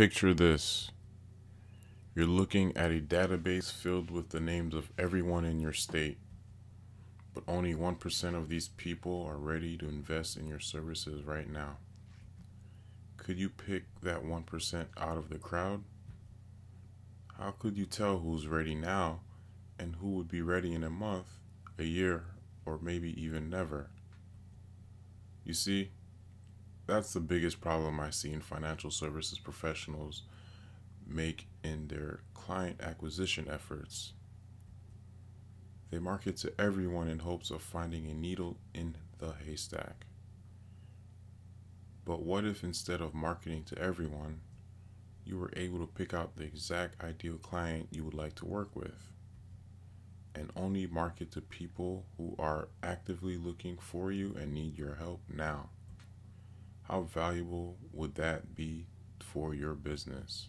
Picture this. You're looking at a database filled with the names of everyone in your state, but only 1% of these people are ready to invest in your services right now. Could you pick that 1% out of the crowd? How could you tell who's ready now and who would be ready in a month, a year, or maybe even never? You see, that's the biggest problem I see in financial services professionals make in their client acquisition efforts. They market to everyone in hopes of finding a needle in the haystack. But what if instead of marketing to everyone, you were able to pick out the exact ideal client you would like to work with and only market to people who are actively looking for you and need your help now? How valuable would that be for your business?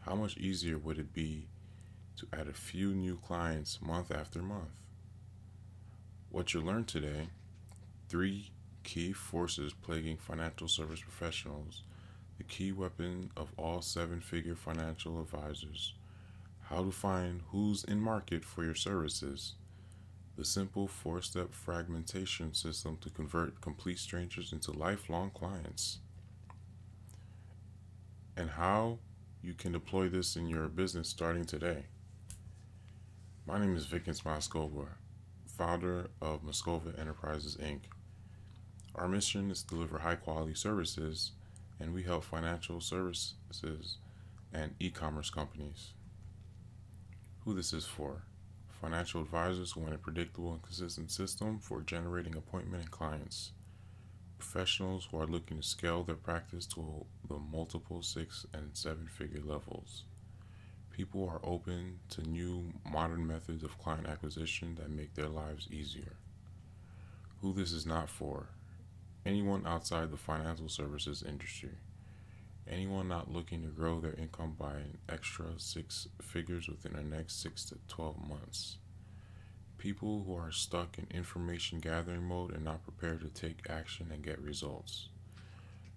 How much easier would it be to add a few new clients month after month? What you learned today three key forces plaguing financial service professionals, the key weapon of all seven figure financial advisors, how to find who's in market for your services, the simple four step fragmentation system to convert complete strangers into lifelong clients, and how you can deploy this in your business starting today. My name is Vikens Moscova, founder of Moscova Enterprises Inc. Our mission is to deliver high quality services, and we help financial services and e commerce companies. Who this is for? Financial advisors who want a predictable and consistent system for generating appointment and clients professionals who are looking to scale their practice to the multiple six and seven figure levels. People are open to new modern methods of client acquisition that make their lives easier. Who this is not for anyone outside the financial services industry. Anyone not looking to grow their income by an extra six figures within the next six to 12 months people who are stuck in information gathering mode and not prepared to take action and get results.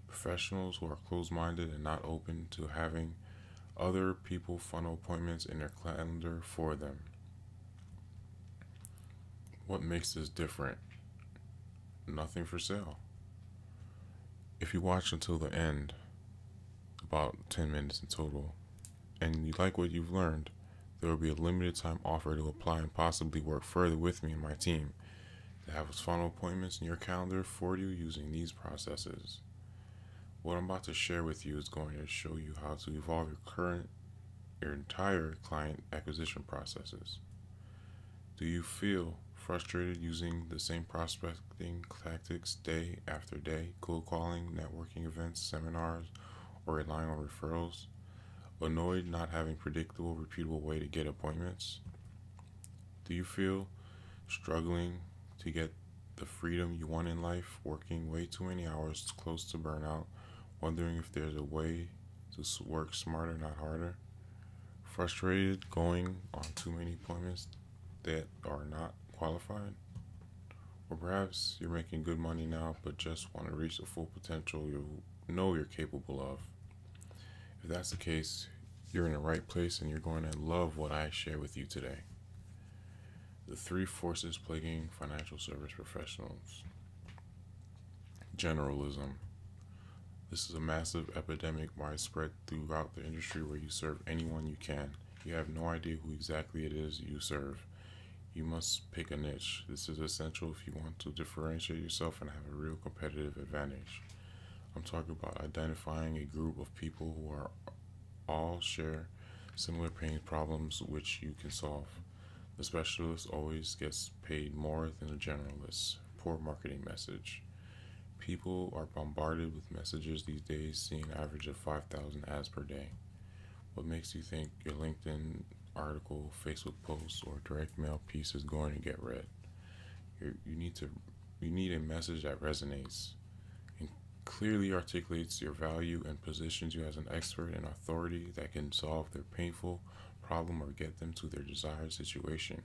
Professionals who are closed minded and not open to having other people funnel appointments in their calendar for them. What makes this different? Nothing for sale. If you watch until the end, about 10 minutes in total, and you like what you've learned, there will be a limited time offer to apply and possibly work further with me and my team to have funnel appointments in your calendar for you using these processes. What I'm about to share with you is going to show you how to evolve your current, your entire client acquisition processes. Do you feel frustrated using the same prospecting tactics day after day, cold calling, networking events, seminars, or relying on referrals? Annoyed not having predictable, repeatable way to get appointments? Do you feel struggling to get the freedom you want in life, working way too many hours close to burnout, wondering if there's a way to work smarter, not harder? Frustrated going on too many appointments that are not qualified? Or perhaps you're making good money now but just want to reach the full potential you know you're capable of. If that's the case, you're in the right place and you're going to love what I share with you today. The three forces plaguing financial service professionals. Generalism. This is a massive epidemic widespread throughout the industry where you serve anyone you can. You have no idea who exactly it is you serve. You must pick a niche. This is essential if you want to differentiate yourself and have a real competitive advantage. I'm talking about identifying a group of people who are all share similar pain problems which you can solve. The specialist always gets paid more than the generalist. Poor marketing message. People are bombarded with messages these days, seeing an average of 5,000 ads per day. What makes you think your LinkedIn article, Facebook post, or direct mail piece is going to get read? You're, you need to you need a message that resonates clearly articulates your value and positions you as an expert and authority that can solve their painful problem or get them to their desired situation.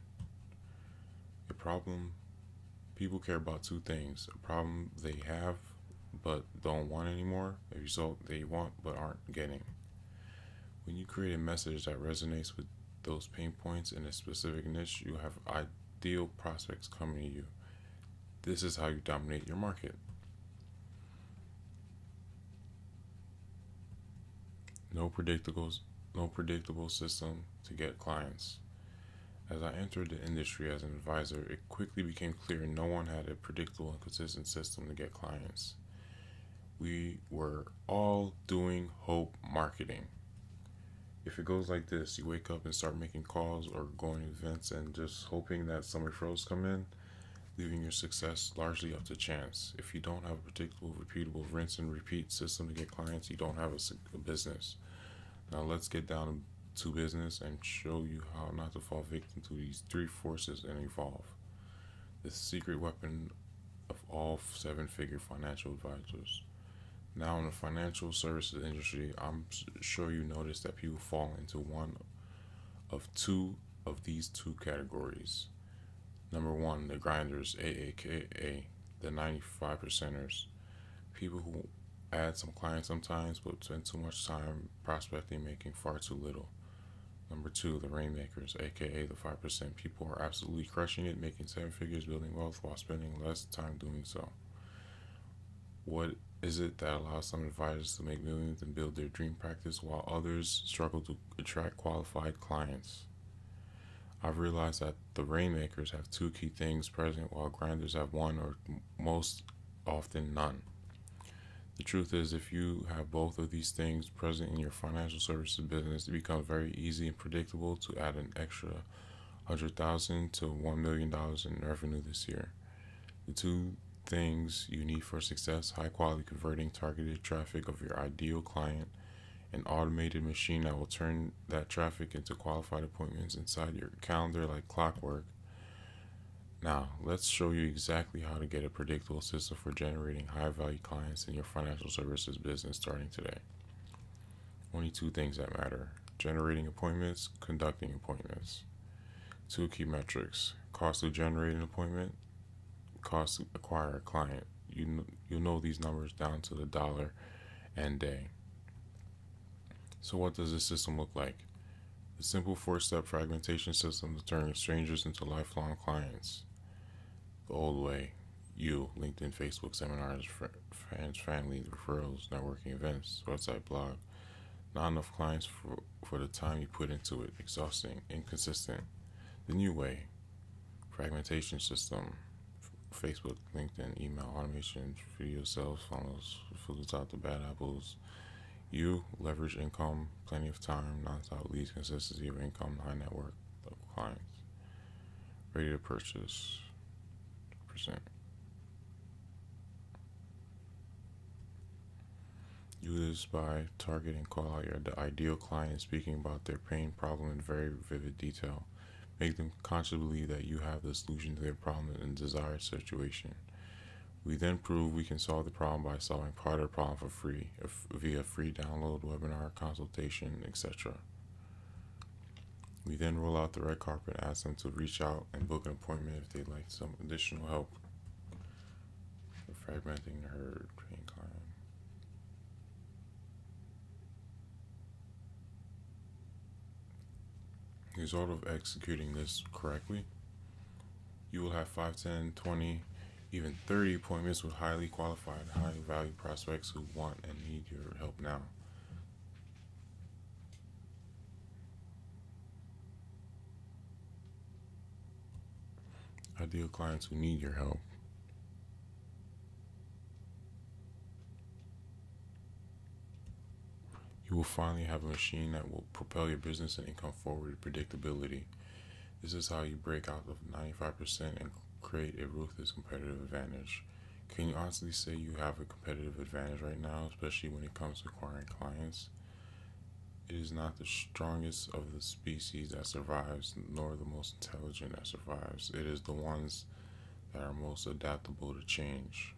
A problem, people care about two things a problem they have but don't want anymore, a result they want but aren't getting. When you create a message that resonates with those pain points in a specific niche, you have ideal prospects coming to you. This is how you dominate your market. No predictable, no predictable system to get clients. As I entered the industry as an advisor, it quickly became clear no one had a predictable and consistent system to get clients. We were all doing hope marketing. If it goes like this, you wake up and start making calls or going to events and just hoping that some referrals come in, leaving your success largely up to chance. If you don't have a predictable, repeatable, rinse and repeat system to get clients, you don't have a, a business. Now let's get down to business and show you how not to fall victim to these three forces and evolve. The secret weapon of all seven figure financial advisors. Now, in the financial services industry, I'm sure you notice that people fall into one of two of these two categories. Number one, the grinders, AAKA, the 95 percenters, people who add some clients sometimes but spend too much time prospecting, making far too little. Number two, the rainmakers, aka the 5%. People are absolutely crushing it, making seven figures, building wealth while spending less time doing so. What is it that allows some advisors to make millions and build their dream practice while others struggle to attract qualified clients? I've realized that the rainmakers have two key things present while grinders have one or most often none. The truth is, if you have both of these things present in your financial services business, it becomes very easy and predictable to add an extra hundred thousand to one million dollars in revenue this year. The two things you need for success high quality converting targeted traffic of your ideal client, an automated machine that will turn that traffic into qualified appointments inside your calendar like clockwork now, let's show you exactly how to get a predictable system for generating high value clients in your financial services business starting today. Only two things that matter generating appointments, conducting appointments. Two key metrics cost to generate an appointment, cost to acquire a client. You, you know these numbers down to the dollar and day. So, what does this system look like? The simple four step fragmentation system to turn strangers into lifelong clients the old way. You, LinkedIn, Facebook, seminars, friends, family, referrals, networking events, website, blog. Not enough clients for, for the time you put into it. Exhausting, inconsistent. The new way. Fragmentation system. Facebook, LinkedIn, email, automation, video sales funnels, filters out the bad apples. You leverage income, plenty of time, non-stop leads, consistency of income, high network of clients. Ready to purchase percent. Do this by targeting call out your the ideal client, speaking about their pain problem in very vivid detail. Make them consciously believe that you have the solution to their problem and desired situation. We then prove we can solve the problem by solving part of the problem for free via free download, webinar, consultation, etc. We then roll out the red carpet ask them to reach out and book an appointment if they'd like some additional help fragmenting her train climb. The result of executing this correctly, you will have 5, 10, 20, even 30 appointments with highly qualified, high value prospects who want and need your help now. ideal clients who need your help. You will finally have a machine that will propel your business and income forward with predictability. This is how you break out of 95% and create a ruthless competitive advantage. Can you honestly say you have a competitive advantage right now, especially when it comes to acquiring clients? It is not the strongest of the species that survives, nor the most intelligent that survives. It is the ones that are most adaptable to change.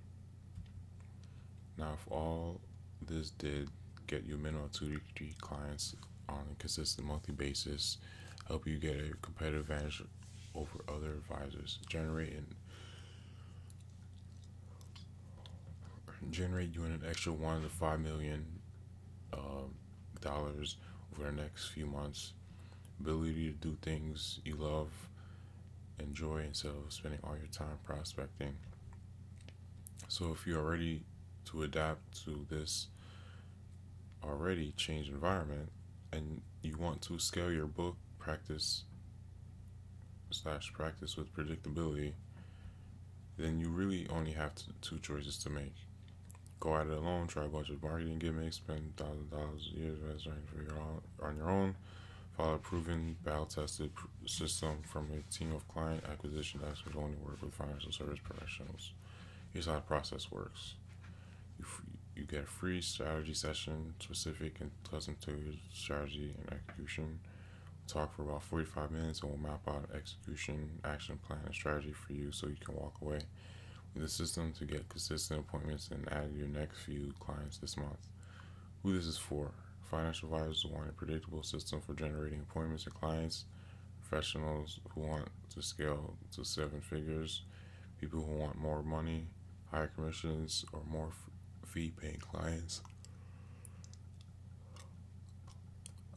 Now, if all this did get you minimum two to three clients on a consistent monthly basis, help you get a competitive advantage over other advisors, generating generate you an extra one to five million uh, dollars over the next few months. Ability to do things you love, enjoy instead of spending all your time prospecting. So if you're ready to adapt to this already changed environment and you want to scale your book practice slash practice with predictability, then you really only have to, two choices to make. Go at it alone, try a bunch of marketing gimmicks, spend thousand dollars a year investing for your own, on your own. Follow a proven, battle-tested system from a team of client acquisition experts who only work with financial service professionals. Here's how the process works. You, you get a free strategy session specific and custom to your strategy and execution talk for about 45 minutes and we'll map out an execution action plan and strategy for you so you can walk away with a system to get consistent appointments and add your next few clients this month. Who this is for? Financial advisors who want a predictable system for generating appointments and clients, professionals who want to scale to seven figures, people who want more money, higher commissions, or more fee paying clients.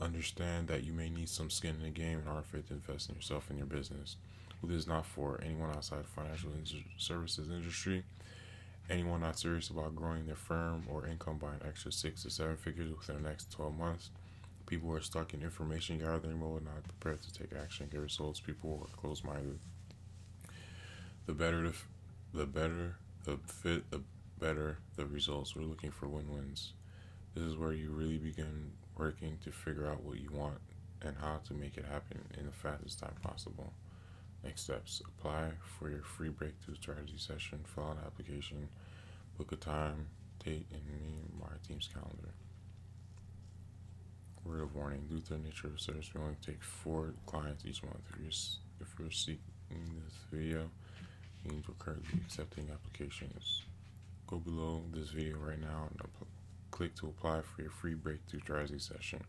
Understand that you may need some skin in the game in order to invest in yourself and your business. This is not for anyone outside the financial services industry, anyone not serious about growing their firm or income by an extra six to seven figures within the next 12 months. People who are stuck in information gathering mode, not prepared to take action, get results. People who are closed minded. The better the, the better the fit, the better the results. We're looking for win wins. This is where you really begin working to figure out what you want and how to make it happen in the fastest time possible. Next steps apply for your free breakthrough strategy session, fill out an application, book a time, date, in me my team's calendar. Word of warning due to the nature of service, we only take four clients each month. If you're, if you're seeking this video, means we're currently accepting applications. Go below this video right now and click to apply for your free breakthrough strategy session.